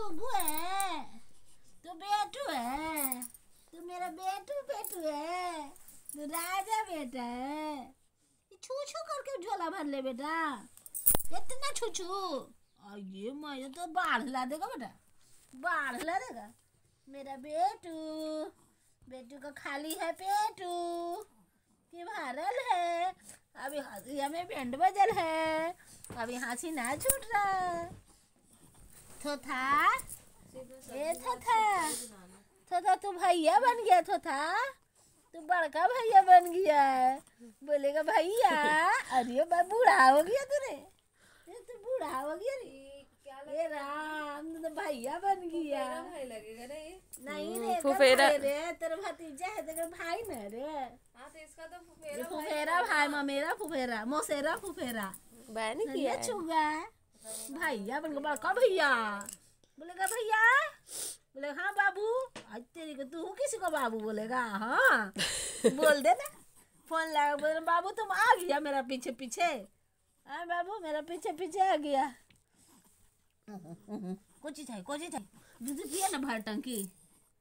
गुगू है। तू बेटू है। तू मेरा बेटू बेटू है। तू राजा बेटा है। छू छू करके झोला भर ले बेटा। इतना छू छू और ये मैं तो बाढ़ ला देगा बेटा। बाढ़ ला देगा। मेरा बेटू। बेटू का खाली है पेटू कि भरल है। अभी हंसिया में बैंड बजल है। अभी हँसी ना छूट रहा। थोथा? ए थोथा। थोथा। तू भैया बन गया थोथा? तू बड़का भैया बन गया। बोलेगा भैया अरे बूढ़ा हो गया तूने। ये तू बूढ़ा हो गया रे। राम तो भैया बन गया। भाई लगेगा नहीं रे एकर फुफेरा- भाई रे तेरा भतीजा है तेरा भाई न रे। हाँ तो इसका तो मेरा फुफेरा भाई ममेरा फुफेरा मोसेरा फुफेरा। बैन किया चुगा? भैया बन गया बड़का भैया? बोलेगा भैया। बोले हाँ बाबू। आज तेरी को तू किसी को बाबू बोलेगा? हाँ। बोल दे ना। फ़ोन लगा बोले बाबू तुम आ गया मेरा पीछे पीछे। हाँ बाबू मेरा पीछे पीछे आ गया। कुछ ही चाहिए कुछ ही? चाहिए दूध पिए ना भर टंकी?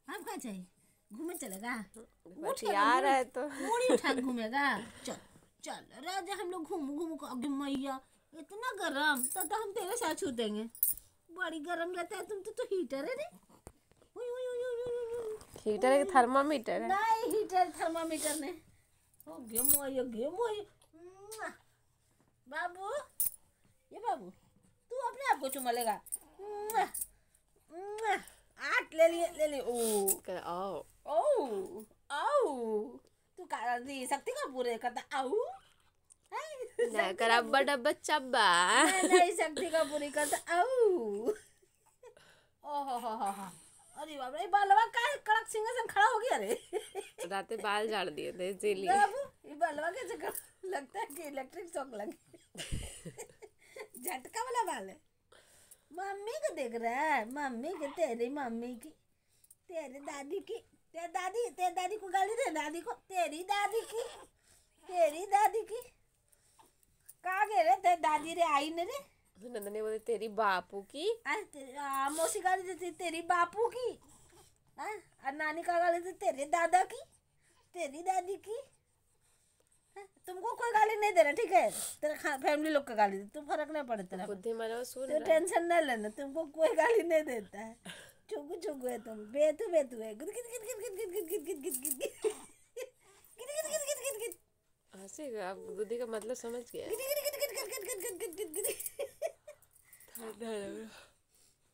आप क्या चाहिए घूमे चलेगा? बस यार है तो। मूड़ी उठा घूमेगा? चल चल राजा हम लोग घूम घूम के मैया। इतना गरम तो, तो हम तेरे साथ छू देंगे। बड़ी गरम रहता है तुम तो, तो हीटर है उई। हीटर है थर्मामीटर है? नहीं हीटर थर्मामीटर ने हो गे मोय गे मोय मुआ। बाबू ये बाबू तू अपने आप को चुमा लेगा। आठ ले लिए ले लिए। ओ। कर- ओ आओ। तू का दी शक्ति का पूरे करता आऊ? ना कर अब्बा डब्बा चब्बा नहीं शक्ति का पूरी करता आऊ ओहो हो हो अरे बाप रे बालवा का कड़क सिंहासन खड़ा हो गया रे। राते बाल झाड़ दिए थे इसीलिए। ये बालवा कैसे खड़ा- लगता है कि इलेक्ट्रिक शॉक लगे। झटका वाला बाल है। मम्मी को देख रहा है मम्मी के तेरी मम्मी की तेरी दादी की तेरी दादी तेरी दादी को गाली दे दादी को तेरी दादी की तेरी दादी की गए रे तेरी दादी रे आई ने रे नंदनी बोले तेरी बापू की आ, मौसी गाली देती तेरी बापू की आ, और नानी का गाली देती तेरे दादा की तेरी दादी की हाँ, तुमको कोई गाली नहीं दे रहा ठीक है तेरे फैमिली लोग का गाली दे तुम फ़र्क नहीं पड़े तेरा बुद्धि मानो सुन तो टेंशन न लेना तुमको कोई गाली नहीं देता है चुगू चुगू है तुम बेतु बेतु है गुद गिद गिद गिद गिद गिद गिद गिद गिद गिद गिद गिद गिद गिद गिद गिद गिद हंसेगा आप बुद्धि का मतलब समझ गया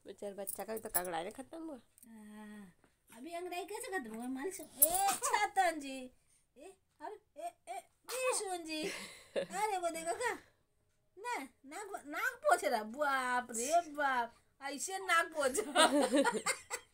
बेचारा बच्चा का तो कगड़ा ने खत्म हुआ। हाँ। अभी अंग्रेज़ी कैसे खत्म हुआ? माल से ए छातन जी। ए अरे ए ए बीसुन जी। अरे वो देखो का ना नाक नाक पोछ रहा। बाप रे बाप। ऐसे नाक पोछ